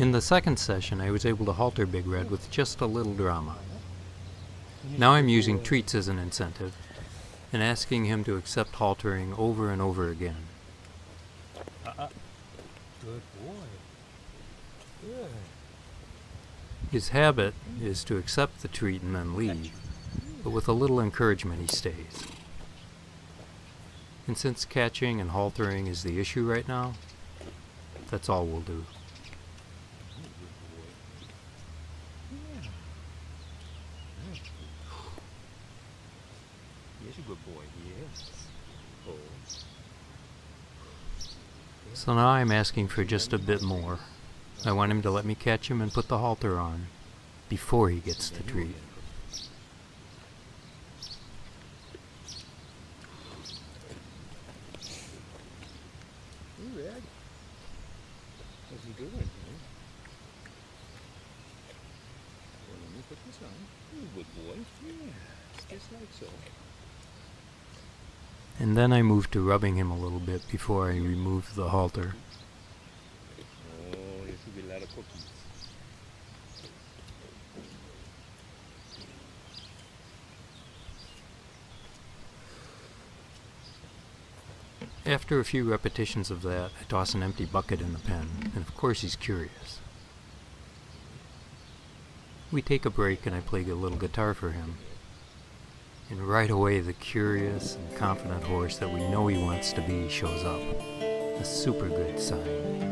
In the second session, I was able to halter Big Red with just a little drama. Now I'm using treats as an incentive and asking him to accept haltering over and over again. Good boy. Good. His habit is to accept the treat and then leave, but with a little encouragement he stays. And since catching and haltering is the issue right now, that's all we'll do. He's a good boy. Yes. Oh. So now I'm asking for just a bit more. I want him to let me catch him and put the halter on before he gets the treat. Hey, Red. How's he doing? Huh? Let me put this on. You good boy. Yeah. Just like so. And then I move to rubbing him a little bit before I remove the halter. Oh, there should be a lot of cookies. After a few repetitions of that, I toss an empty bucket in the pen, and of course he's curious. We take a break and I play a little guitar for him. And right away the curious and confident horse that we know he wants to be shows up. A super good sign.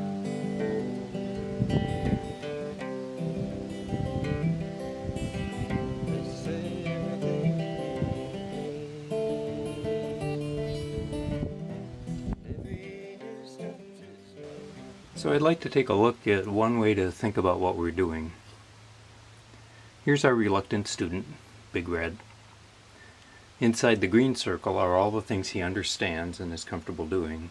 So I'd like to take a look at one way to think about what we're doing. Here's our reluctant student, Big Red. Inside the green circle are all the things he understands and is comfortable doing.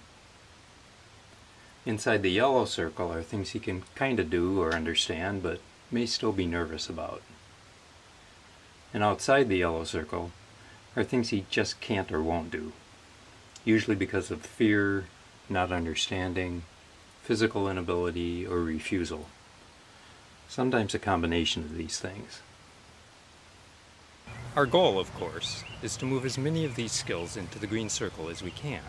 Inside the yellow circle are things he can kinda do or understand but may still be nervous about. And outside the yellow circle are things he just can't or won't do. Usually because of fear, not understanding, physical inability, or refusal. Sometimes a combination of these things. Our goal, of course, is to move as many of these skills into the green circle as we can.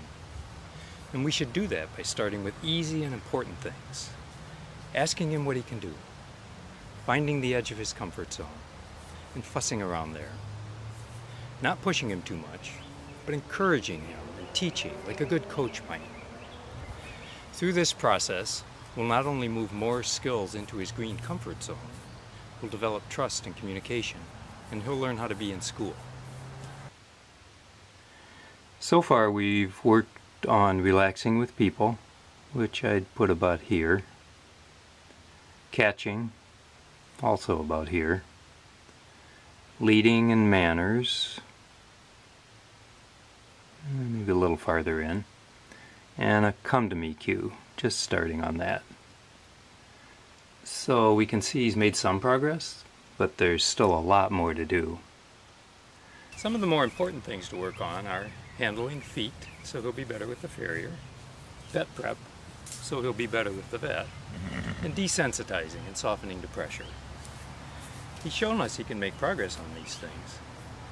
And we should do that by starting with easy and important things. Asking him what he can do. Finding the edge of his comfort zone. And fussing around there. Not pushing him too much, but encouraging him and teaching like a good coach might. Through this process, we'll not only move more skills into his green comfort zone, we'll develop trust and communication, and he'll learn how to be in school. So far we've worked on relaxing with people, which I'd put about here. Catching, also about here. Leading and manners, maybe a little farther in. And a come to me cue, just starting on that. So we can see he's made some progress, but there's still a lot more to do. Some of the more important things to work on are handling feet, so he'll be better with the farrier, vet prep, so he'll be better with the vet, and desensitizing and softening to pressure. He's shown us he can make progress on these things.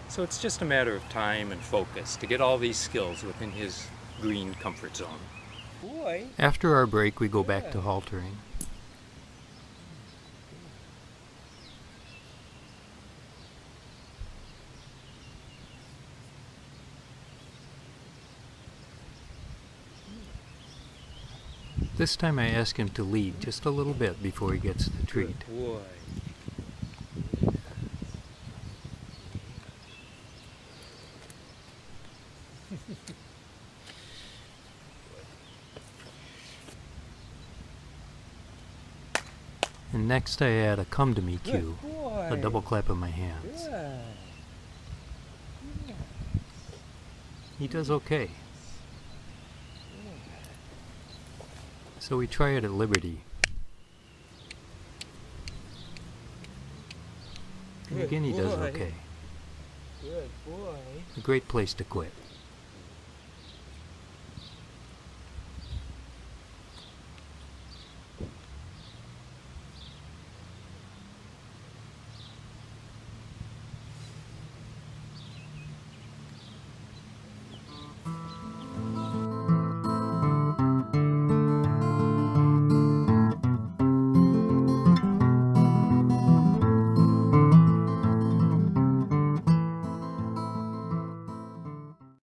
So it's just a matter of time and focus to get all these skills within his green comfort zone. Boy. After our break, we go back to haltering. This time I ask him to lead just a little bit before he gets the treat. And next I add a come to me cue, a double clap of my hands. He does okay. So we try it at Liberty. And Good again he does okay. Good boy. A great place to quit.